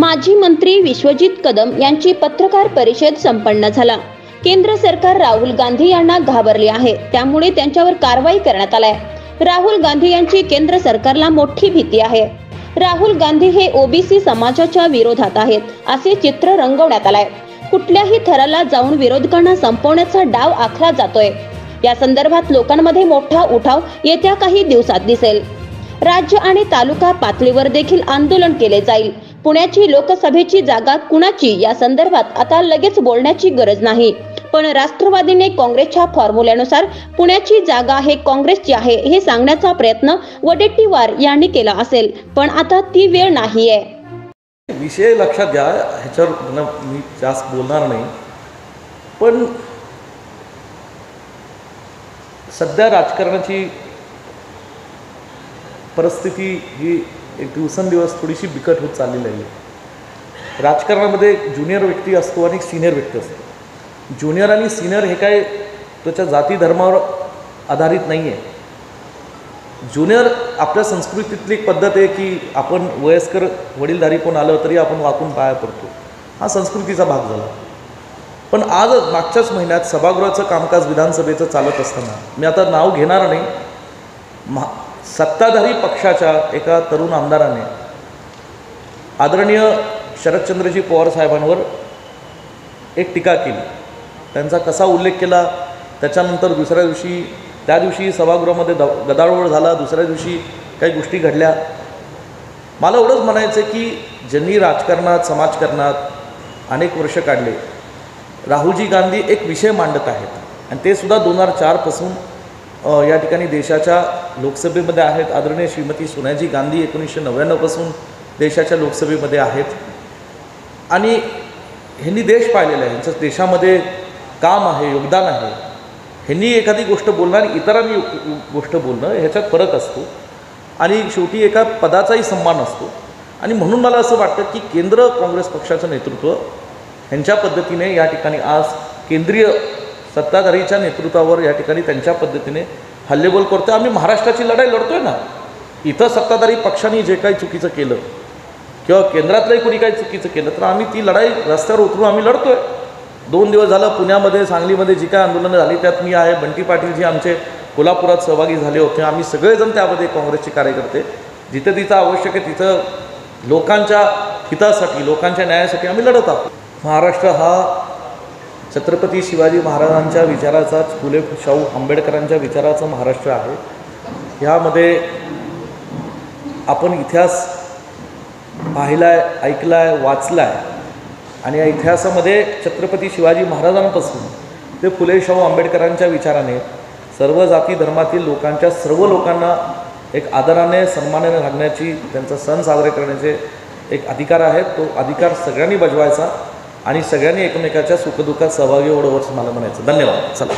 माजी मंत्री विश्वजित कदम यांची पत्रकार परिषद संपन्न झाला. केंद्र सरकार राहुल गांधी यांना घाबरले आहे. त्यामुळे त्यांच्यावर कारवाई करण्यात आलाय. राहुल गांधी यांची केंद्र सरकारला मोठी भीती आहे. राहुल गांधी हे ओबीसी समाजाच्या विरोधात आहेत असे चित्र रंगवण्यात आलाय. कुठल्याही थराला जाऊन विरोधकांना संपवण्याचा डाव आखला जातोय. या संदर्भात लोकांमध्ये मोठा उठाव येत्या काही दिवसात दिसेल. राज्य आणि तालुका पातळीवर देखील आंदोलन केले जाईल. पुण्याची लोकसभेची जागा कुणाची? या संदर्भात आता लगेच बोलण्याची गरज नाही. पण राष्ट्रवादीने काँग्रेसच्या फॉर्म्युल्यानुसार पुण्याची जागा हे काँग्रेसची आहे हे सांगण्याचा प्रयत्न वडेट्टीवार यांनी केला असेल पण आता ती वेळ नाहीये. विषय लक्षात घ्या ह्याच्यावर मी जास्त बोलणार नाही. पण सध्या राजकारणाची परिस्थिती ही एक दिवसेंदिवस थोडीशी बिकट होत चाललेली आहे. राजकारणामध्ये एक ज्युनियर व्यक्ती असतो आणि एक सिनियर व्यक्ती असतो. ज्युनियर आणि सिनियर हे काय त्याच्या जाती धर्मावर आधारित नाही आहे ज्युनियर आपल्या संस्कृतीतली एक पद्धत आहे की आपण वयस्कर वडीलधारी कोण आलं तरी आपण वाकून पाया पडतो. हा संस्कृतीचा भाग झाला. पण आज मागच्याच महिन्यात सभागृहाचं कामकाज विधानसभेचं चालत असताना मी आता नाव घेणार नाही. महा सत्ताधारी पक्षाच्या एका तरुण आमदाराने आदरणीय शरदचंद्रजी पवार साहेबांवर एक टीका केली. त्यांचा कसा उल्लेख केला? त्याच्यानंतर दुसऱ्या दिवशी त्या दिवशी सभागृहामध्ये द गदारोळ झाला दुसऱ्या दिवशी काही गोष्टी घडल्या. मला एवढंच म्हणायचं की ज्यांनी राजकारणात समाजकारणात अनेक वर्ष काढले राहुलजी गांधी एक विषय मांडत आहेत. आणि ते सुद्धा दोन हजार चारपासून या ठिकाणी देशाच्या लोकसभेमध्ये आहेत आदरणीय श्रीमती सोनियाजी गांधी एकोणीसशे नव्याण्णवपासून देशाच्या लोकसभेमध्ये आहेत. आणि ह्यांनी देश पाहिलेला आहे. ह्यांचं देशामध्ये काम आहे योगदान आहे. ह्यांनी एखादी गोष्ट बोलणं आणि इतरांनी गोष्ट बोलणं ह्याच्यात फरक असतो. आणि शेवटी एका पदाचाही सन्मान असतो. आणि म्हणून मला असं वाटतं की केंद्र काँग्रेस पक्षाचं नेतृत्व ह्यांच्या पद्धतीने या ठिकाणी आज केंद्रीय सत्ताधारीच्या नेतृत्वावर या ठिकाणी त्यांच्या पद्धतीने हल्लेबोल करतो आम्ही महाराष्ट्राची लढाई लढतोय ना. इथं सत्ताधारी पक्षांनी जे काही चुकीचं केलं किंवा केंद्रातलंही कोणी काही चुकीचं केलं तर आम्ही ती लढाई रस्त्यावर उतरून आम्ही लढतोय. दोन दिवस झालं पुण्यामध्ये सांगलीमध्ये जी काय आंदोलनं झाली त्यात मी आहे. बंटी पाटील जी आमचे कोल्हापुरात सहभागी झाले होते. आम्ही सगळेजण त्यामध्ये काँग्रेसचे कार्यकर्ते. जिथं तिथं आवश्यक आहे तिथं लोकांच्या हितासाठी लोकांच्या न्यायासाठी आम्ही लढत आहोत. महाराष्ट्र हा छत्रपती शिवाजी महाराजांच्या विचाराचाच फुले शाहू आंबेडकरांच्या विचाराचं महाराष्ट्र आहे. ह्यामध्ये आपण इतिहास पाहिलाय ऐकलाय वाचलाय आणि या इतिहासामध्ये छत्रपती शिवाजी महाराजांपासून ते फुले शाहू आंबेडकरांच्या विचाराने सर्व जाती धर्मातील लोकांच्या सर्व लोकांना एक आदराने सन्मानाने राहण्याची त्यांचा सण साजरे करण्याचे एक अधिकार आहे. तो अधिकार सगळ्यांनी बजवायचा. आणि सगळ्यांनी एकमेकाच्या सुखदुःखात सहभागी होण्यावर मला म्हणायचं. धन्यवाद. चला.